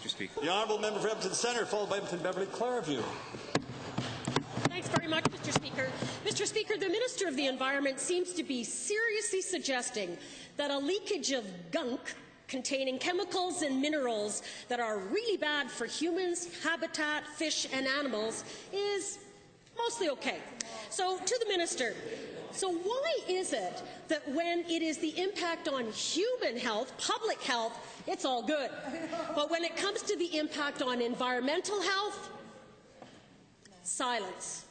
Mr. Speaker. The honourable member for Edmonton Centre, followed by Edmonton Beverly Clareview. Thanks very much, Mr. Speaker. Mr. Speaker, the Minister of the Environment seems to be seriously suggesting that a leakage of gunk containing chemicals and minerals that are really bad for humans, habitat, fish and animals is mostly okay. So, to the Minister, so why is it that when it is the impact on human health, public health, it's all good, but when it comes to the impact on environmental health, silence?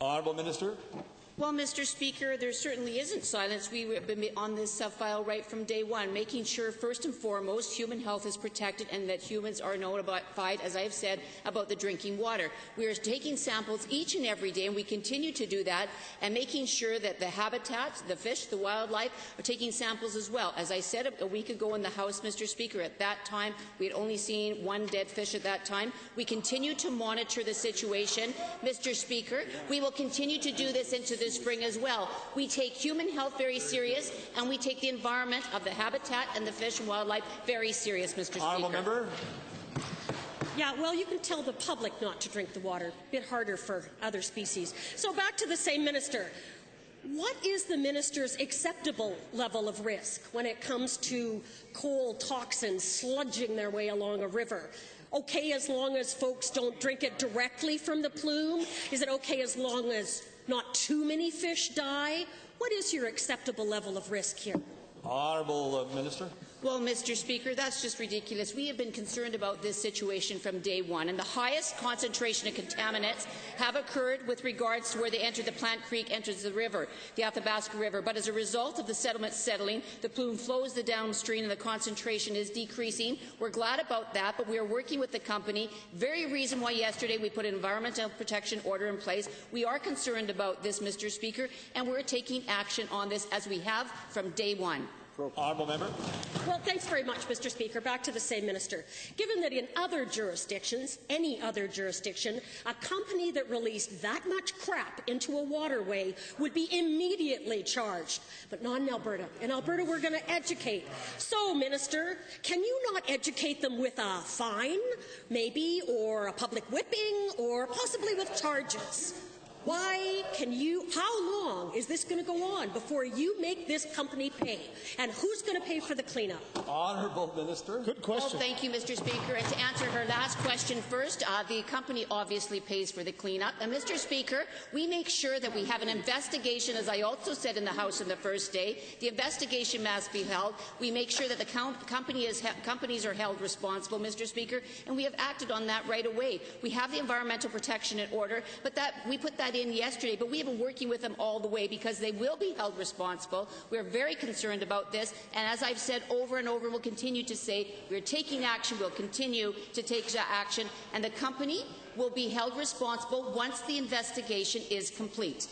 Honourable Minister. Well, Mr. Speaker, there certainly isn't silence. We have been on this file right from day one, making sure, first and foremost, human health is protected and that humans are notified, as I have said, about the drinking water. We are taking samples each and every day, and we continue to do that, and making sure that the habitats, the fish, the wildlife, are taking samples as well. As I said a week ago in the House, Mr. Speaker, at that time, we had only seen one dead fish at that time. We continue to monitor the situation. Mr. Speaker, we will continue to do this into the spring as well. We take human health very serious, and we take the environment of the habitat and the fish and wildlife very serious, Mr. Honourable Speaker. member. Yeah, well, you can tell the public not to drink the water. A bit harder for other species. So back to the same minister. What is the minister's acceptable level of risk when it comes to coal toxins sludging their way along a river? Okay as long as folks don't drink it directly from the plume? Is it okay as long as not too many fish die? What is your acceptable level of risk here? Honourable uh, Minister. Well, Mr. Speaker, that's just ridiculous. We have been concerned about this situation from day one, and the highest concentration of contaminants have occurred with regards to where they enter the Plante Creek, enters the river, the Athabasca River. But as a result of the settlement settling, the plume flows the downstream and the concentration is decreasing. We're glad about that, but we are working with the company. Very reason why yesterday we put an environmental protection order in place. We are concerned about this, Mr. Speaker, and we're taking action on this as we have from day one. Honourable member. Well, thanks very much, Mr. Speaker. Back to the same minister. Given that in other jurisdictions, any other jurisdiction, a company that released that much crap into a waterway would be immediately charged, but not in Alberta. In Alberta, we're going to educate. So, Minister, can you not educate them with a fine, maybe, or a public whipping, or possibly with charges? Why can you, how long is this going to go on before you make this company pay? And who's going to pay for the cleanup? Honourable Minister. Good Well, question. thank you, Mr. Speaker. And to answer her last question first, uh, the company obviously pays for the cleanup. And, Mr. Speaker, we make sure that we have an investigation, as I also said in the House on the first day. The investigation must be held. We make sure that the com company is companies are held responsible, Mr. Speaker, and we have acted on that right away. We have the environmental protection in order, but that we put that in yesterday, but we have been working with them all the way because they will be held responsible. We're very concerned about this, and as I've said over and over and will continue to say, we're taking action, we'll continue to take action, and the company will be held responsible once the investigation is complete.